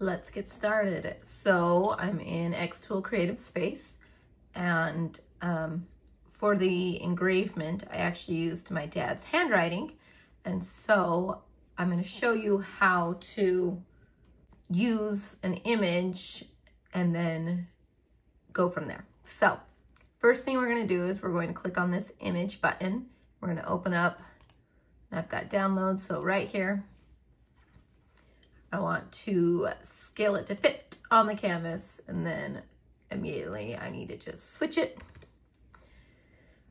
let's get started. So I'm in Xtool Creative Space and um, for the engravement, I actually used my dad's handwriting. And so I'm gonna show you how to use an image and then go from there. So first thing we're gonna do is we're going to click on this image button. We're gonna open up, I've got downloads, so right here, I want to scale it to fit on the canvas and then immediately I need to just switch it.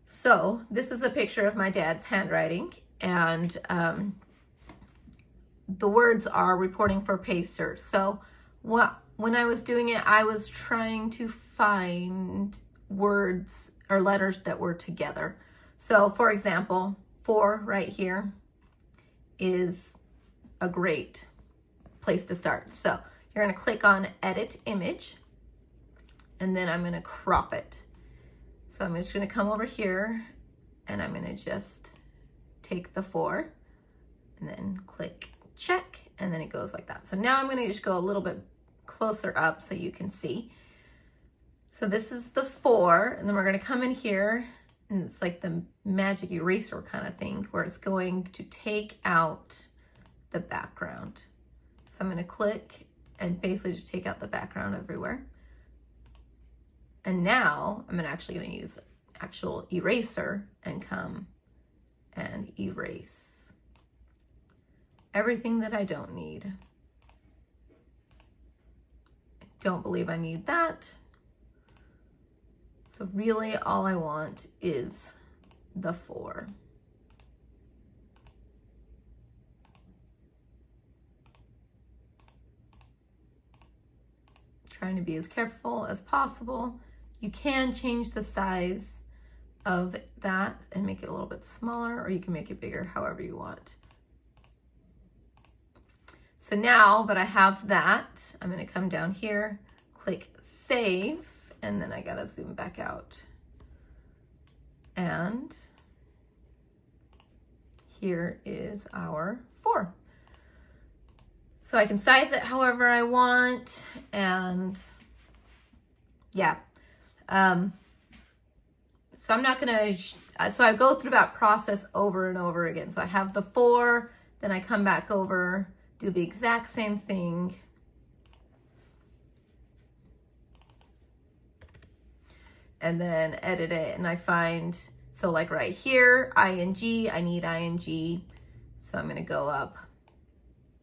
So this is a picture of my dad's handwriting and um, the words are reporting for Pacer. So what when I was doing it, I was trying to find words or letters that were together. So for example, four right here is a great place to start. So you're gonna click on edit image and then I'm gonna crop it. So I'm just gonna come over here and I'm gonna just take the four and then click check and then it goes like that. So now I'm gonna just go a little bit closer up so you can see. So this is the four and then we're gonna come in here and it's like the magic eraser kind of thing where it's going to take out the background. So I'm going to click and basically just take out the background everywhere. And now I'm actually going to use actual eraser and come and erase everything that I don't need. I don't believe I need that. So really all I want is the four. Trying to be as careful as possible. You can change the size of that and make it a little bit smaller or you can make it bigger however you want. So now that I have that, I'm gonna come down here, click save, and then I gotta zoom back out. And here is our four. So I can size it however I want and yeah. Um, so I'm not gonna, so I go through that process over and over again. So I have the four, then I come back over, do the exact same thing. And then edit it and I find, so like right here, ing, I need ing. So I'm gonna go up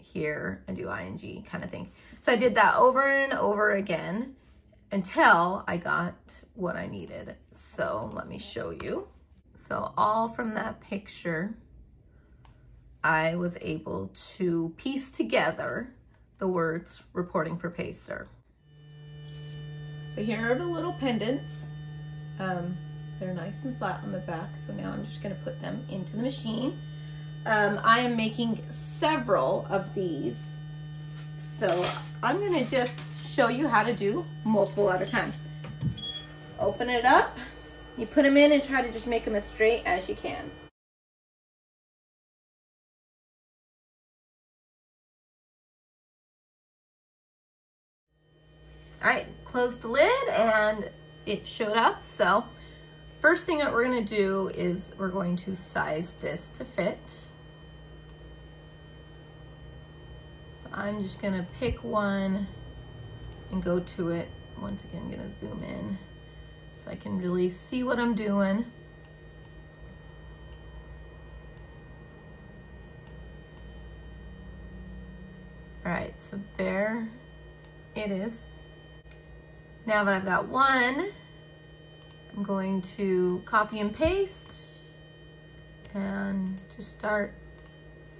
here and do ing kind of thing. So I did that over and over again until I got what I needed. So let me show you. So all from that picture, I was able to piece together the words reporting for Pacer. So here are the little pendants. Um, they're nice and flat on the back. So now I'm just gonna put them into the machine. Um, I am making several of these. So I'm gonna just show you how to do multiple at a time. Open it up, you put them in and try to just make them as straight as you can. All right, close the lid and it showed up. So first thing that we're gonna do is we're going to size this to fit. I'm just gonna pick one and go to it. Once again, I'm gonna zoom in so I can really see what I'm doing. All right, so there it is. Now that I've got one, I'm going to copy and paste and just start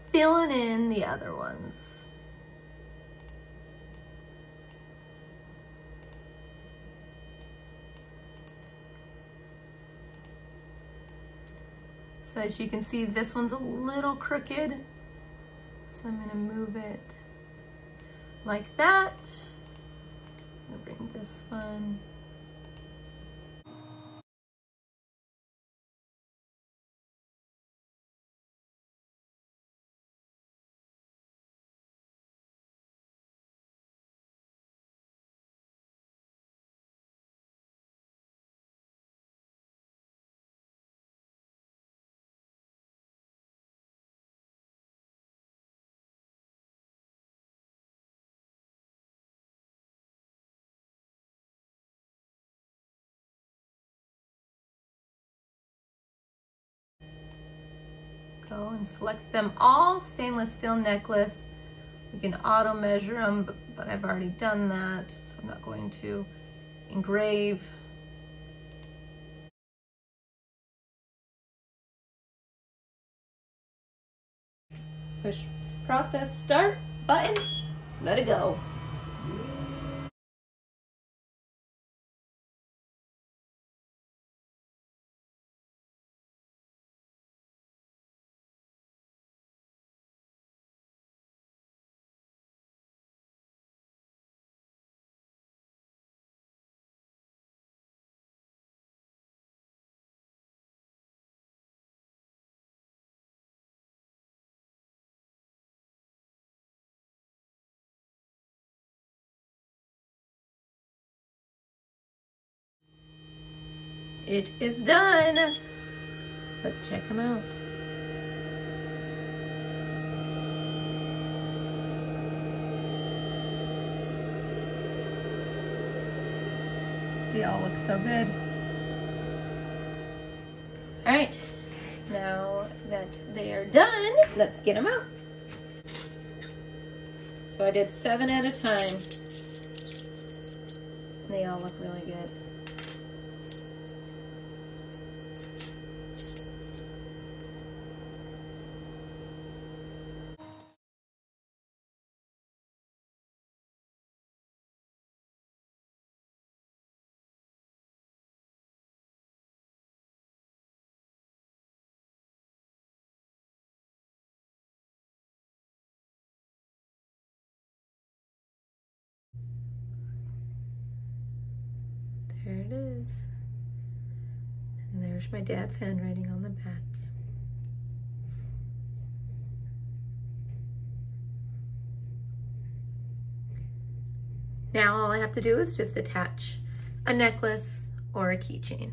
filling in the other ones. So as you can see, this one's a little crooked. So I'm gonna move it like that. Bring this one go and select them all. Stainless steel necklace. We can auto measure them, but, but I've already done that, so I'm not going to engrave. Push process start button, let it go. It is done. Let's check them out. They all look so good. All right, now that they are done, let's get them out. So I did seven at a time. They all look really good. And there's my dad's handwriting on the back. Now all I have to do is just attach a necklace or a keychain.